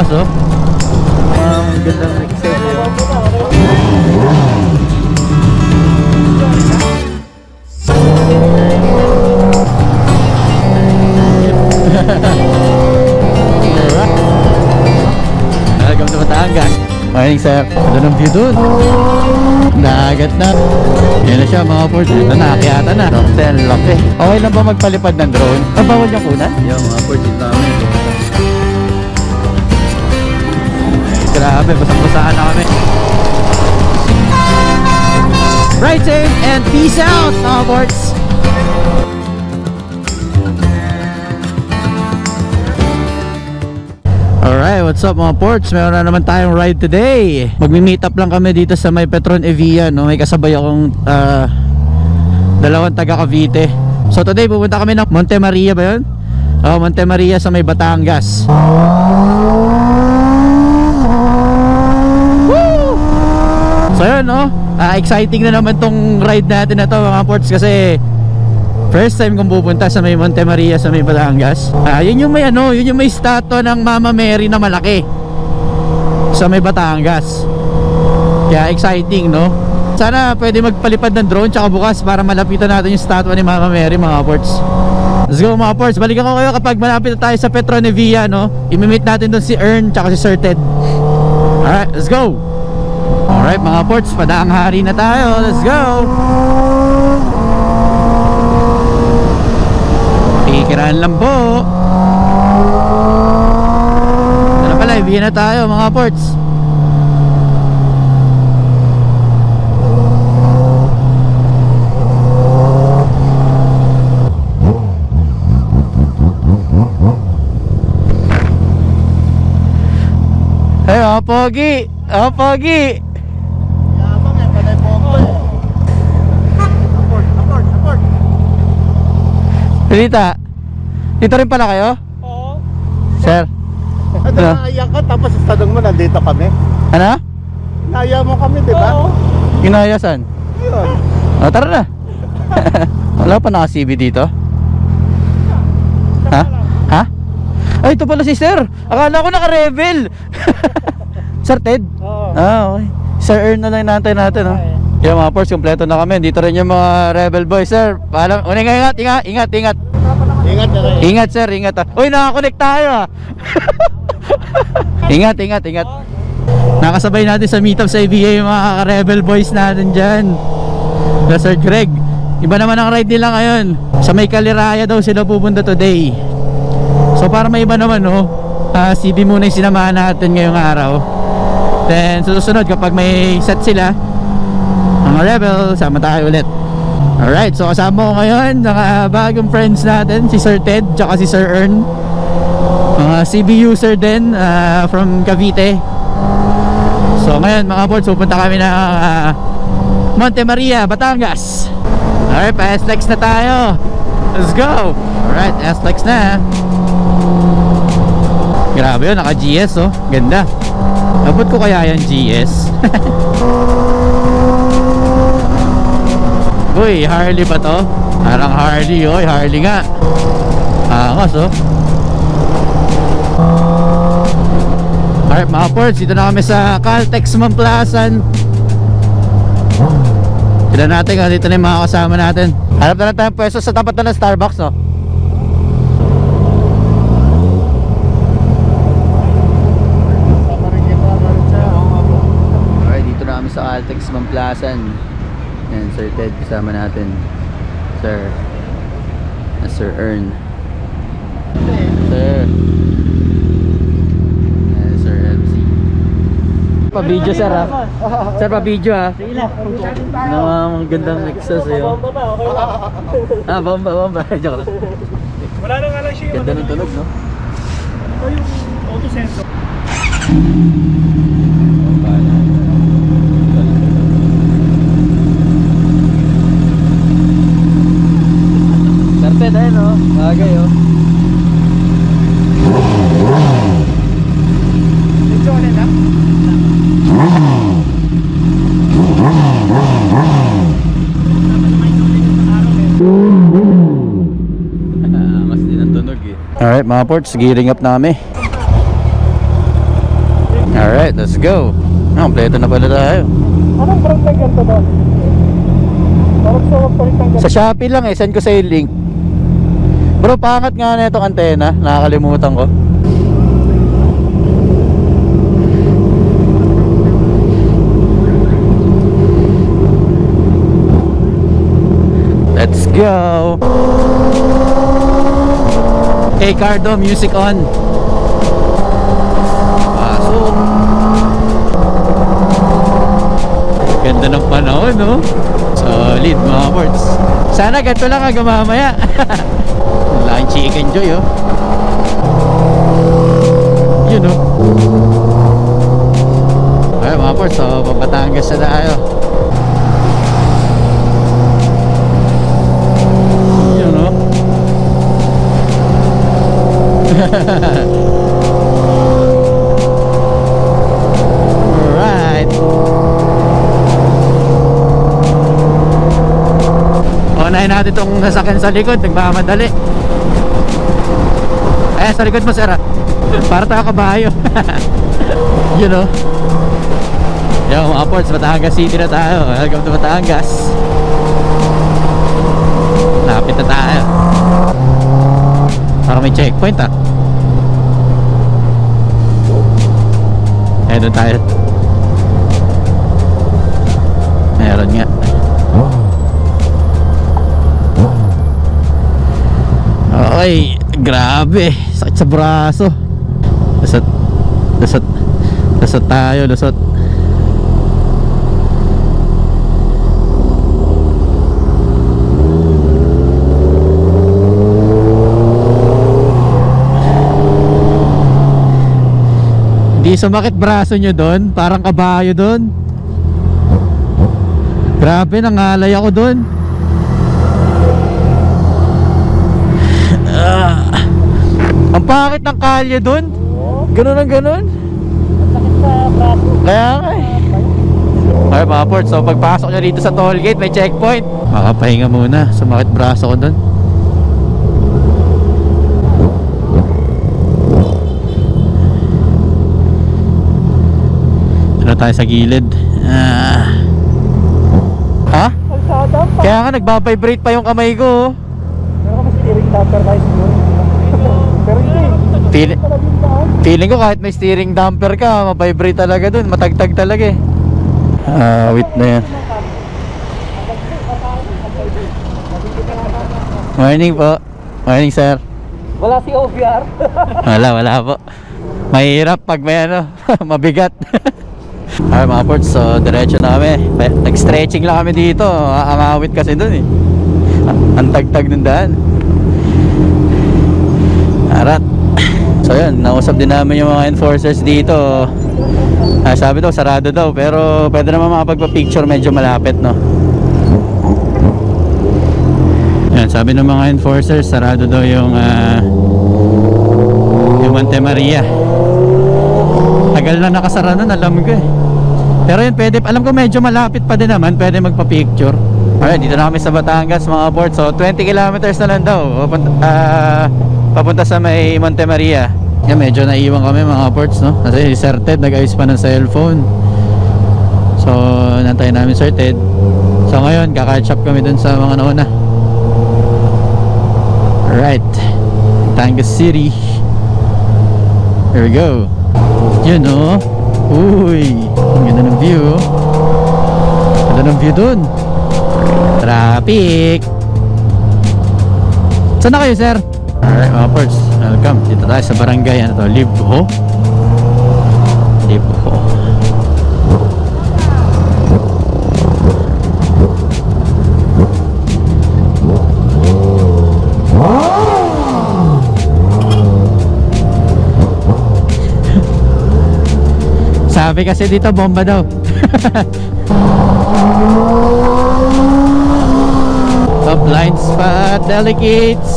Angas oh. Wow, ang gandang mixer. Welcome to Batangas. Morning sir. Ano ng view dun? Dagat na. Yan na siya mga port. Ito na, akyata na. Hotel, laki. Okay lang ba magpalipad ng drone? Ah, bawal yung kunan? Yung mga port, ito Grabe, basang-basaan na kami. Right safe and peace out mga ports. Alright, what's up mga ports? Meron na naman tayong ride today. Magmi-meet up lang kami dito sa may Petron Evia, no? May kasabay akong ah, dalawang taga Cavite. So today pupunta kami ng Monte Maria ba 'yun? Oh, Monte Maria sa may Batangas. Woo! So yun, no? Ah, exciting na naman tong ride natin na to mga ports kasi First time kong pupunta sa may Monte Maria sa may Batangas. Ah, yun yung may ano, yun yung may statue ng Mama Mary na malaki. Sa may Batangas. Kaya exciting, no? Sana pwede magpalipad ng drone tsaka bukas para malapitan natin yung statue ni Mama Mary, mga ports. Let's go mga ports. Balikan ko kayo kapag malapit na tayo sa Petronevia, no? Imimit natin doon si Ern tsaka si Sir Ted. Alright, let's go! Alright mga ports, padaang hari na tayo. Let's go! Kikiraan lang po. Ano pala, ibihin na tayo mga ports. Hey, mga pogi! Pogi! Yabang yan, panay po ako eh. Apport, apport, apport. Pilita, dito rin pala kayo? Oo. Sir? Ano, naiyak ka tapos sa tanong mo nandito kami. Ano? Naya mo kami, di ba? Oo. Ginayasan? Yun. O, tara na. Wala pa naka-CB dito? Ha? Ha? Ay, ito pala si Sir. Akala ko naka-rebel. Sir Ted? Oo. Ah, okay. Sir Earn na lang natin natin, oh. Yung mga force, kompleto na kami. Dito rin yung mga rebel boys, sir. Paalam. Uning, ingat, ingat, ingat, ingat. Ingat rin. Ingat, sir, ingat. ah. Uy, nakakonect tayo, ah. ingat, ingat, ingat. Nakasabay natin sa meetup sa ABA yung mga rebel boys natin dyan. Na Sir Greg. Iba naman ang ride nila ngayon. Sa may Kaliraya daw sila pupunta today. So para may iba naman, no? ah, CB muna yung sinamahan natin ngayong araw. Then susunod kapag may set sila, mga rebel, sama tayo ulit. Alright, so kasama ko ngayon mga bagong friends natin, si Sir Ted, tsaka si Sir Ern. Mga CB user din ah, from Cavite. So ngayon mga boards, pupunta kami ng ah, Monte Maria, Batangas. Alright, pa S-Lex na tayo. Let's go! Alright, S-Lex na. Grabe yun, naka GS oh. Ganda. Abot ko kaya yan GS? Uy, Harley ba to? Parang Harley, oy, Harley nga. Angas oh. Alright mga ports, dito na kami sa Caltex Mamplasan. Tignan natin kung dito na yung mga kasama natin. Hanap na lang tayong pwesto sa tapat na ng Starbucks, no? Alright, dito na kami sa Caltex Mamplasan. Yan, Sir Ted kasama natin. Sir. Uh, Sir Ern. Sir. Yan, Sir MC. Pa-video sir ha. Sir pa-video ha. Sige lang. Ang gandang Lexus eh. oh. Ah, bomba, bomba. Joke lang. Wala nang alam siya Ganda ng tunog no? Ito yung auto sensor. Ted ayun oh. Bagay oh. Medyo ulit ha? Mas din ang tunog eh. Alright mga ports, gearing up na kami. Alright, let's go. Ah, kompleto na pala tayo. Anong brand ng ganito ba? Sa Shopee lang eh, send ko sa link. Bro, pangat nga na itong antena. Nakakalimutan ko. Let's go! Hey Cardo, music on. Pasok. Ganda ng panahon, no? Solid mga boards. Sana ganito lang hanggang mamaya. Laking chicken joy, oh. Yun, oh. Ay, mga boards, so papatangas na tayo. Yun, oh. Unahin natin itong nasakyan sa likod, nagmamadali. Eh, sa likod mo, sir. ah. Para tayo kabayo. you know. Yo, mga ports, Batangas City na tayo. Welcome to Batangas. Lapit na tayo. Para may checkpoint, ah. Eh, doon tayo. Meron nga. Ay, grabe. Sakit sa braso. Lusot. Lusot. Lusot tayo, lusot. Hindi sumakit braso nyo doon. Parang kabayo doon. Grabe, nangalay ako doon. Ang pangit ng kalye doon. Ganun ang ganun. Kaya nga eh. Okay mga port, so pagpasok nyo dito sa toll gate, may checkpoint. Makapahinga muna, sumakit braso ko doon. Ano tayo sa gilid? Ah. Ha? Kaya nga nagbabibrate pa yung kamay ko. oh. Pero kami steering damper tayo siguro. Feel, feeling ko kahit may steering damper ka, mabibrate talaga dun. Matagtag talaga eh. Ah, wait na yan. Morning po. Morning sir. Wala si OVR. Wala, wala po. Mahirap pag may ano, mabigat. Ay mga ports, so diretso na kami. Nag-stretching lang kami dito. Ang awit kasi dun eh. Ang tagtag ng daan. So yun, nausap din namin yung mga enforcers dito. Ah, sabi daw, sarado daw. Pero pwede naman makapagpa-picture medyo malapit, no? Yan, sabi ng mga enforcers, sarado daw yung ah, yung Monte Maria. Tagal na nakasara nun, alam ko eh. Pero yun, pwede, alam ko medyo malapit pa din naman, pwede magpa-picture. Alright, dito na kami sa Batangas mga board. So, 20 kilometers na lang daw. Ah, papunta sa may Monte Maria. Yan, medyo naiwan kami mga ports, no? Kasi si Sir Ted nag-ayos pa ng cellphone. So, nantayin namin Sir Ted. So, ngayon, kakatch up kami dun sa mga nauna. Alright. Batangas City. Here we go. Yun, oh. Uy. Ang ganda ng view, oh. Ganda ng view dun. Traffic. Saan na kayo, sir? Alright, mga ports. Welcome. Dito tayo sa barangay. Ano to? Libho. Libho. Sabi kasi dito bomba daw. Top blind spot delegates.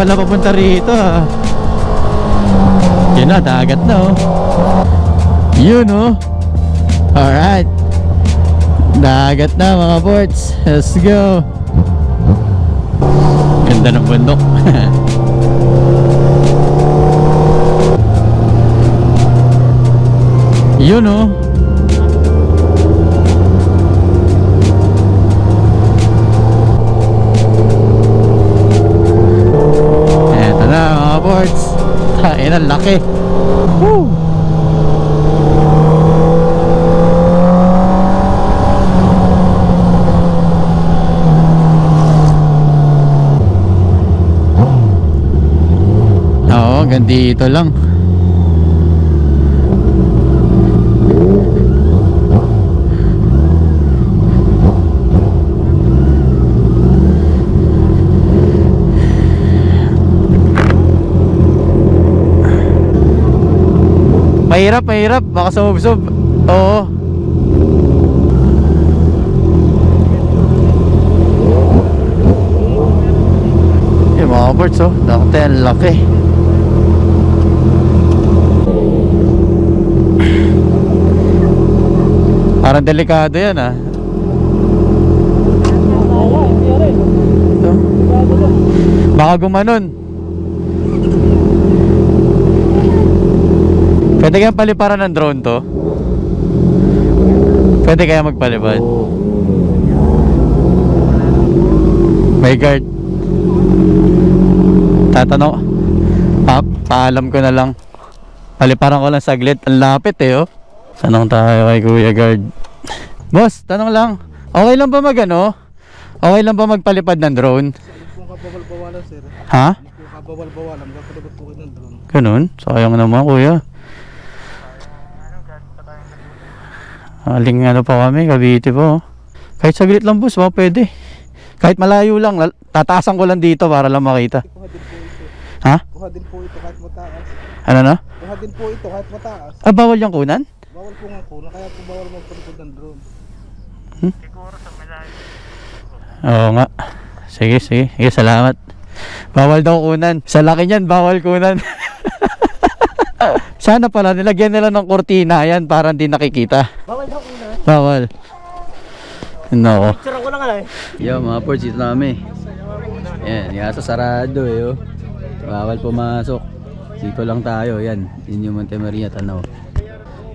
Pala papunta rito ah. Yun na, dagat na oh. Yun oh. Alright. Dagat na mga ports. Let's go. Ganda ng bundok. Yun oh. Ports. Tain ang laki. Woo! Oo, hanggang dito lang. Mahirap, mahirap. Baka sumubsob. Oo. Yung mga birds, oh. Dakte, ang laki. Parang delikado yan, ah. Baka gumanon. Pwede kaya paliparan ng drone to? Pwede kaya magpalipad? May guard. Tatanong. Pa paalam ko na lang. Paliparan ko lang saglit. Ang lapit eh oh. Tanong tayo kay Kuya Guard. Boss, tanong lang. Okay lang ba mag ano? Okay lang ba magpalipad ng drone? Kabawal-bawalan sir, Ha? kabawal-bawalan, po kayo ng drone. Ganun? Sayang naman kuya. Aling ano pa kami, Cavite po. Kahit saglit lang boss, baka pwede. Kahit malayo lang, tataasan ko lang dito para lang makita. Kuha din po ito. Ha? Kuha din po ito kahit mataas. Ano na? Kuha din po ito kahit mataas. Ah, bawal yung kunan? Bawal po nga kuna, kaya po bawal magpalabot ng drone. Oo nga. Sige, sige. Sige, salamat. Bawal daw kunan. Sa laki niyan, bawal kunan. Sana pala nilagyan nila ng kortina yan para hindi nakikita. Bawal daw una. Bawal. Sira ko lang eh. Yo, mga ports, dito na kami. Yan, asa sarado eh, oh. Bawal pumasok. Dito lang tayo, yan. Yun yung Monte Maria, tanaw.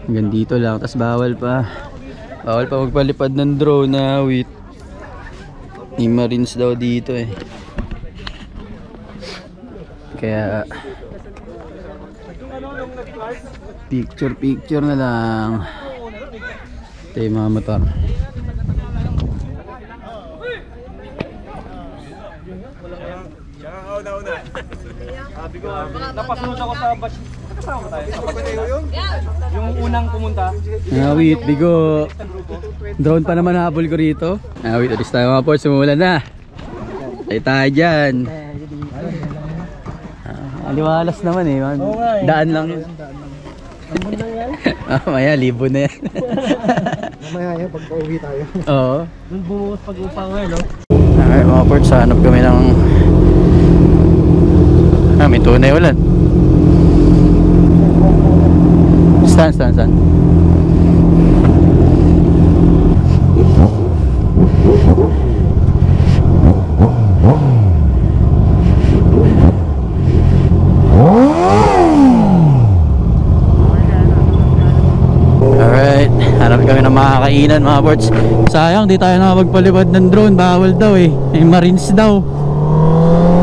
Hanggang dito lang, tas bawal pa. Bawal pa magpalipad ng drone na wait. May marines daw dito eh. Kaya picture picture na lang. Ito yung mga motor. Napasunod ako sa batch. Kasama tayo. Yung unang pumunta. Wait, bigo. Drone pa naman habol ko rito. Wait, alis tayo mga ports. Sumulan na. Tayo tayo dyan. Ah, aliwalas naman eh. Man. Daan lang yun. Mamaya, libo na yan. Mamaya yan, pag pauwi tayo. Oo. Doon bumukas pag-upa eh, no? Okay, mga ports, hanap kami ng... Ah, may tunay ulan. Stand, stand, stand. Alright, ng mga boards. Sayang, di tayo nakapagpalipad ng drone. Bawal daw eh. May marines daw.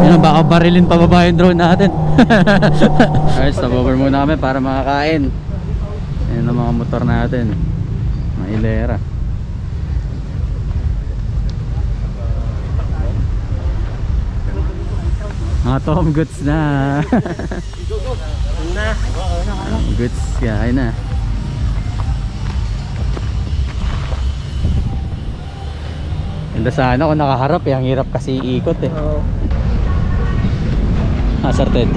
Yan, baka barilin pababa yung drone natin. Alright, stop over muna kami para makakain. Yan ang mga motor natin. Mga ilera. Mga tom goods na. goods, kain na. Ganda sana kung nakaharap eh. Ang hirap kasi ikot eh. Oo. Ah, sorted.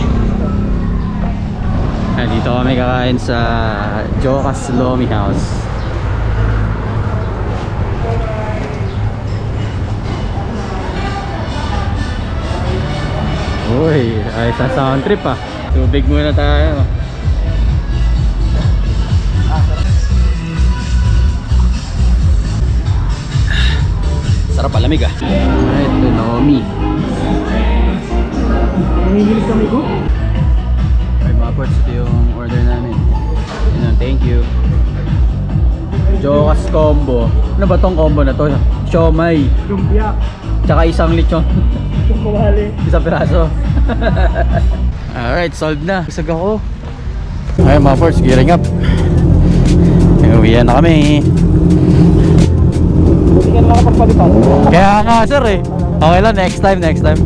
Ah, dito kami kakain sa Jocas Lomi House. Uy, ay sa sound trip ah. Tubig muna tayo. Sarap palamig ah. Alright, ito Naomi. Nanginginig kami ko. Ay mga ports, ito yung order namin. Yun lang, thank you. Jokas combo. Ano ba tong combo na to? Siomay. Lumpia. Tsaka isang lechon. Yung kawali. Isang piraso. Alright, solved na. Busag ako. Ayun mga force, gearing up. Uwi na kami. Buti ka na lang pagpalitan. Kaya nga sir eh. Okay lang, next time, next time.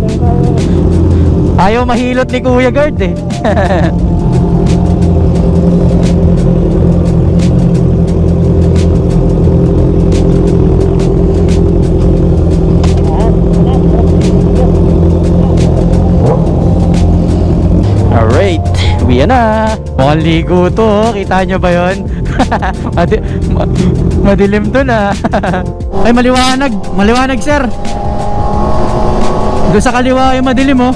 Ayaw mahilot ni Kuya Gard eh. Alright, uwi na. Mukhang ligo to, oh. kita nyo ba yun? Madi- ma- madilim to na. Ay, maliwanag. Maliwanag, sir. Doon sa kaliwa yung madilim, oh.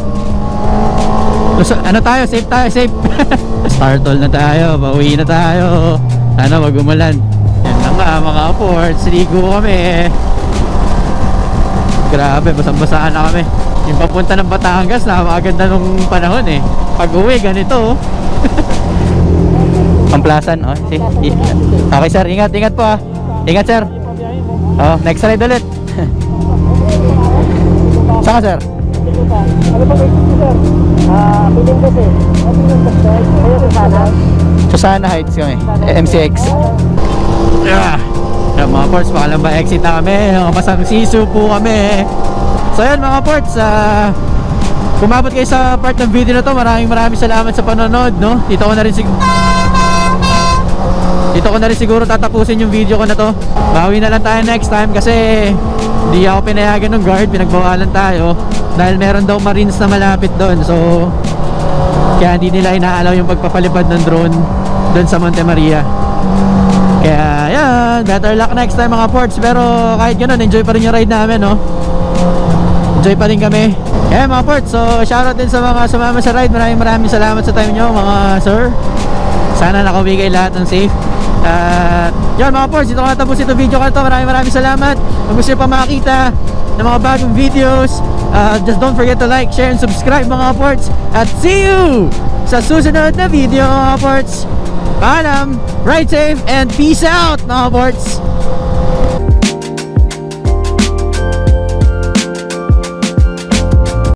Doon sa- ano tayo, safe tayo, safe. Startle na tayo, pauwi na tayo. Sana wag umulan. Yan na nga, mga ports. Ligo kami. Grabe, basang-basaan na kami. Yung papunta ng Batangas, napakaganda nung panahon eh. Pag uwi, ganito oh. Pamplasan, oh. I- okay sir, ingat, ingat po ah. Ingat sir. Oh, next ride ulit. Saan ka sir? Ano sir? Ah, piling kasi. Ano yung sir? Kayo sa sana? Susana Heights kami. MCX. Yeah. Yan mga ports, baka lang ba exit na kami. Nakapasang sisu po kami. So yan mga ports, ah kumabot kayo sa part ng video na to. Maraming maraming salamat sa panonood, no? Dito ko na rin siguro dito ko na rin siguro tatapusin yung video ko na to. Bawi na lang tayo next time kasi hindi ako pinayagan ng guard, pinagbawalan tayo dahil meron daw marines na malapit doon. So kaya hindi nila inaalaw yung pagpapalipad ng drone doon sa Monte Maria. Kaya yan, better luck next time mga ports. Pero kahit ganun, enjoy pa rin yung ride namin, no? Enjoy pa rin kami. Kaya mga ports, so shoutout din sa mga sumama sa ride. Maraming maraming salamat sa time nyo, mga sir. Sana nakauwi kayo lahat ng safe. At yun mga ports, dito ko natapos itong video ko na to. Maraming maraming salamat. Kung gusto nyo pa makakita ng mga bagong videos, uh, just don't forget to like, share, and subscribe mga ports. At see you sa susunod na video mga ports. Paalam, ride safe, and peace out mga ports.